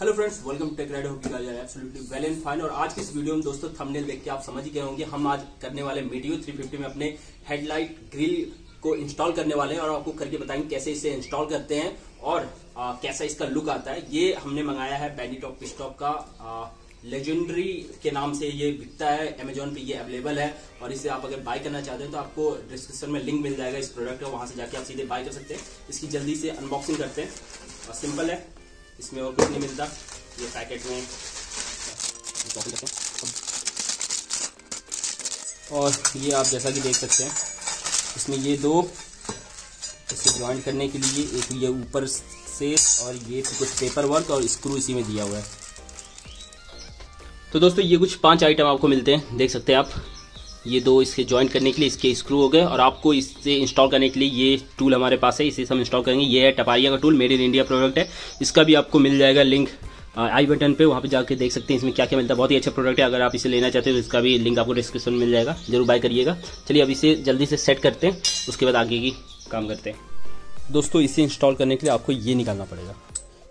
Hello friends welcome tech ride are absolutely well and fine और आज के इस वीडियो में दोस्तों थंबनेल देख के आप समझ गए होंगे हम आज करने वाले मीडियो 350 में अपने हेडलाइट ग्रिल को इंस्टॉल करने वाले हैं और आपको करके बताएँगे कैसे इसे इंस्टॉल करते हैं और आ, कैसा इसका लुक आता है। ये हमने मंगाया है बैनीटॉप पिस्टॉप का आ, लेजेंडरी के नाम से ये बिकता है अमेजोन पे ये अवेलेबल है। और इसे आप अगर बाय करना चाहते हैं तो आपको डिस्क्रिप्शन में लिंक मिल जाएगा इस प्रोडक्ट का वहाँ से जाके आप सीधे बाय कर सकते हैं। इसकी जल्दी से अनबॉक्सिंग करते हैं। और सिंपल है। इसमें और कुछ नहीं मिलता। ये पैकेट में। और ये आप जैसा कि देख सकते हैं, इसमें ये दो इसे ज्वाइंट करने के लिए एक ये ऊपर से और ये कुछ पेपर वर्क और स्क्रू इसी में दिया हुआ है। तो दोस्तों, ये कुछ पाँच आइटम आपको मिलते हैं, देख सकते हैं आप। ये दो इसके ज्वाइन करने के लिए इसके स्क्रू हो गए और आपको इससे इंस्टॉल करने के लिए ये टूल हमारे पास है। इसे हम इंस्टॉल करेंगे। ये है टपारिया का tool made in India product है। इसका भी आपको मिल जाएगा लिंक आई बटन पे। वहाँ पे जाके देख सकते हैं इसमें क्या क्या मिलता है। बहुत ही अच्छा प्रोडक्ट है। अगर आप इसे लेना चाहते हो तो इसका भी लिंक आपको डिस्क्रिप्शन में मिल जाएगा। ज़रूर बाय करिएगा। चलिए अब इसे जल्दी से सेट करते हैं। उसके बाद आगे की काम करते हैं। दोस्तों, इसे इंस्टॉल करने के लिए आपको ये निकालना पड़ेगा।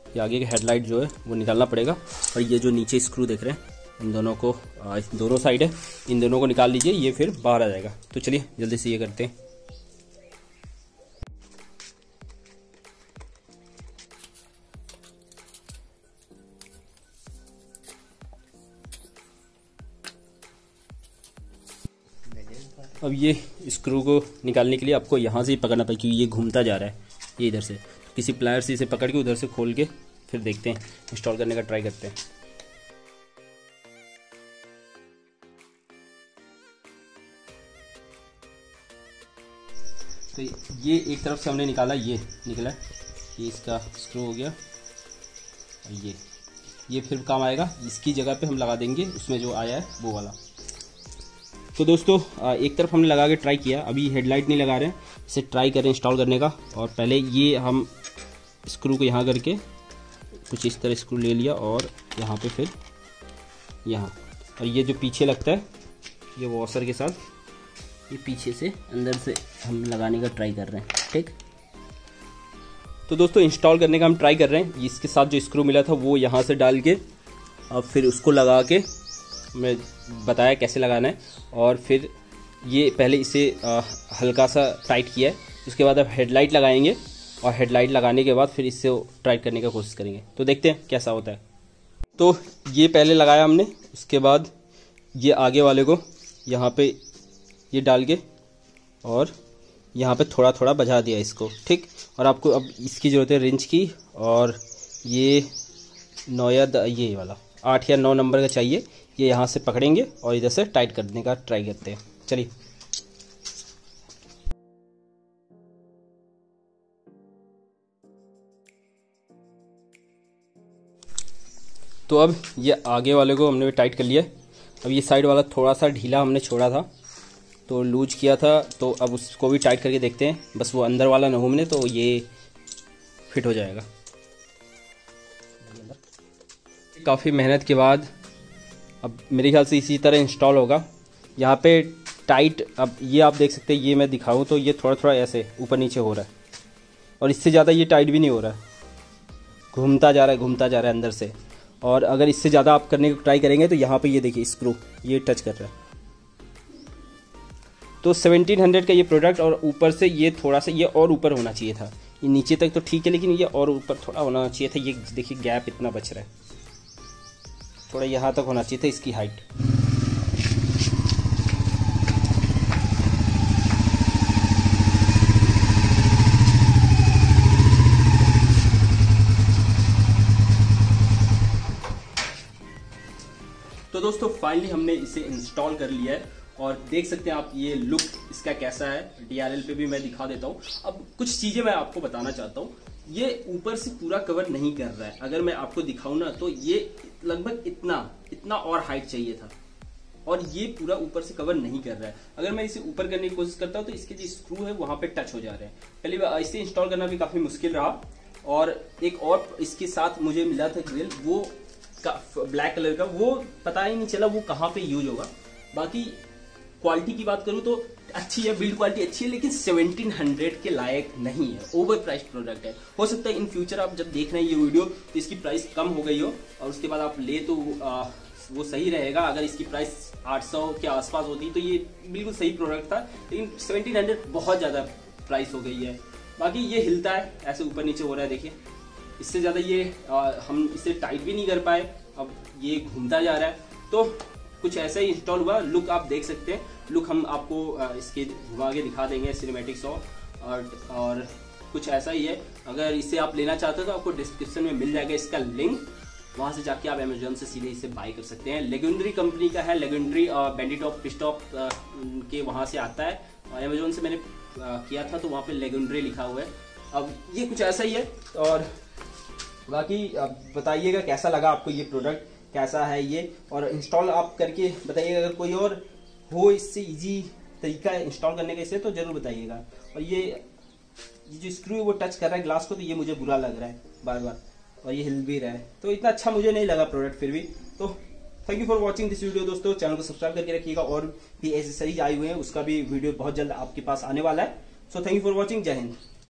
ये आगे की हेडलाइट जो है, वो निकालना पड़ेगा। और ये जो नीचे स्क्रू देख रहे हैं इन दोनों को दोनों साइड है, इन दोनों को निकाल लीजिए, ये फिर बाहर आ जाएगा। तो चलिए, जल्दी से ये करते हैं। अब ये स्क्रू को निकालने के लिए आपको यहाँ से ही पकड़ना पड़ेगा, क्योंकि ये घूमता जा रहा है, ये इधर से। किसी प्लायर से इसे पकड़ के उधर से खोल के फिर देखते हैं इंस्टॉल करने का ट्राई करते हैं। तो ये एक तरफ़ से हमने निकाला, ये निकला। ये इसका स्क्रू हो गया। और ये ये फिर काम आएगा। इसकी जगह पे हम लगा देंगे, उसमें जो आया है, वो वाला। तो दोस्तों एक तरफ़ हमने लगा के ट्राई किया। अभी हेडलाइट नहीं लगा रहे हैं। इसे ट्राई करें इंस्टॉल करने का। और पहले ये हम स्क्रू को यहाँ करके कुछ इस तरह स्क्रू ले लिया और यहाँ पे फिर यहाँ। और ये जो पीछे लगता है, ये वॉशर के साथ ये पीछे से, अंदर से हम लगाने का ट्राई कर रहे हैं, ठीक? तो दोस्तों इंस्टॉल करने का हम ट्राई कर रहे हैं। इसके साथ जो स्क्रू मिला था, वो यहाँ से डाल के और फिर उसको लगा के मैं बताया कैसे लगाना है। और फिर ये पहले इसे हल्का सा टाइट किया है। उसके बाद अब हेडलाइट लगाएँगे और हेडलाइट लगाने के बाद फिर इससे टाइट करने का कोशिश करेंगे। तो देखते हैं कैसा होता है। तो ये पहले लगाया हमने, उसके बाद ये आगे वाले को यहाँ पे ये डाल के और यहाँ पे थोड़ा थोड़ा बजा दिया इसको, ठीक? और आपको अब इसकी ज़रूरत है रिंच की और ये नौ या ये वाला, आठ या नौ नंबर का चाहिए, ये यहाँ से पकड़ेंगे और इधर से टाइट करने का ट्राई करते हैं। चलिए। तो अब ये आगे वाले को हमने टाइट कर लिया अब ये साइड वाला थोड़ा सा ढीला हमने छोड़ा था। तो लूज किया था तो अब उसको भी टाइट करके देखते हैं। बस वो अंदर वाला ना घूमने तो ये फिट हो जाएगा। काफ़ी मेहनत के बाद अब मेरे ख्याल से इसी तरह इंस्टॉल होगा। यहाँ पे टाइट अब ये आप देख सकते हैं, ये मैं दिखाऊँ तो ये थोड़ा थोड़ा ऐसे ऊपर नीचे हो रहा है। और इससे ज़्यादा ये टाइट भी नहीं हो रहा है। घूमता जा रहा है, घूमता जा रहा है अंदर से। और अगर इससे ज़्यादा आप करने की ट्राई करेंगे तो यहाँ पे ये देखिए स्क्रू ये टच कर रहा है। तो 1700 का ये प्रोडक्ट और ऊपर से ये थोड़ा सा ये और ऊपर होना चाहिए था। ये नीचे तक तो ठीक है, लेकिन ये और ऊपर थोड़ा होना चाहिए था। ये देखिए गैप इतना बच रहा है। थोड़ा यहाँ तक होना चाहिए था इसकी हाइट तो दोस्तों फाइनली हमने इसे इंस्टॉल कर लिया है। और देख सकते हैं आप ये लुक इसका कैसा है। डीआरएल पे भी मैं दिखा देता हूँ। अब कुछ चीज़ें मैं आपको बताना चाहता हूँ। ये ऊपर से पूरा कवर नहीं कर रहा है। अगर मैं आपको दिखाऊँ ना तो ये लगभग इतना इतना और हाइट चाहिए था। और ये पूरा ऊपर से कवर नहीं कर रहा है। अगर मैं इसे ऊपर करने की कोशिश करता हूँ तो इसके जो स्क्रू है, वहाँ पे टच हो जा रहे हैं। पहले इसे इंस्टॉल करना भी काफ़ी मुश्किल रहा। और एक और इसके साथ मुझे मिला था ग्रिल वो ब्लैक कलर का, वो पता ही नहीं चला वो कहाँ पे यूज़ होगा। बाकी क्वालिटी की बात करूँ तो अच्छी है बिल्ड क्वालिटी अच्छी है लेकिन 1700 के लायक नहीं है। ओवर प्राइस प्रोडक्ट है। हो सकता है इन फ्यूचर आप जब देख रहे हैं ये वीडियो तो इसकी प्राइस कम हो गई हो और उसके बाद आप ले तो आ, वो सही रहेगा। अगर इसकी प्राइस 800 के आसपास होती तो ये बिल्कुल सही प्रोडक्ट था लेकिन 1700 बहुत ज़्यादा प्राइस हो गई है। बाकी ये हिलता है ऐसे ऊपर नीचे हो रहा है देखिए। इससे ज़्यादा ये आ, हम इसे टाइट भी नहीं कर पाए अब ये घूमता जा रहा है। तो कुछ ऐसा ही इंस्टॉल हुआ। लुक आप देख सकते हैं। लुक हम आपको इसके घुमा के दिखा देंगे सिनेमेटिक सॉ और और कुछ ऐसा ही है। अगर इसे आप लेना चाहते हो तो आपको डिस्क्रिप्शन में मिल जाएगा इसका लिंक वहाँ से जाके आप अमेजोन से सीधे इसे बाय कर सकते हैं। लेगेंडरी कंपनी का है लेगेंडरी बैंडीटॉप पिस्टॉप के वहाँ से आता है। अमेजोन से मैंने किया था तो वहाँ पे लेगेंडरी लिखा हुआ है। अब ये कुछ ऐसा ही है और बाकी बताइएगा कैसा लगा आपको ये प्रोडक्ट कैसा है ये? और इंस्टॉल आप करके बताइएगा, अगर कोई और हो इससे इजी तरीका इंस्टॉल करने का इसे तो ज़रूर बताइएगा। और ये ये जो स्क्रू है, वो टच कर रहा है ग्लास को तो ये मुझे बुरा लग रहा है बार बार और ये हिल भी रहा है। तो इतना अच्छा मुझे नहीं लगा प्रोडक्ट फिर भी। तो thank you for watching this video दोस्तों। चैनल को सब्सक्राइब करके रखिएगा, और भी एसेसरीज आई हुए हैं, उसका भी वीडियो बहुत जल्द आपके पास आने वाला है। So thank you for watching जय हिंद।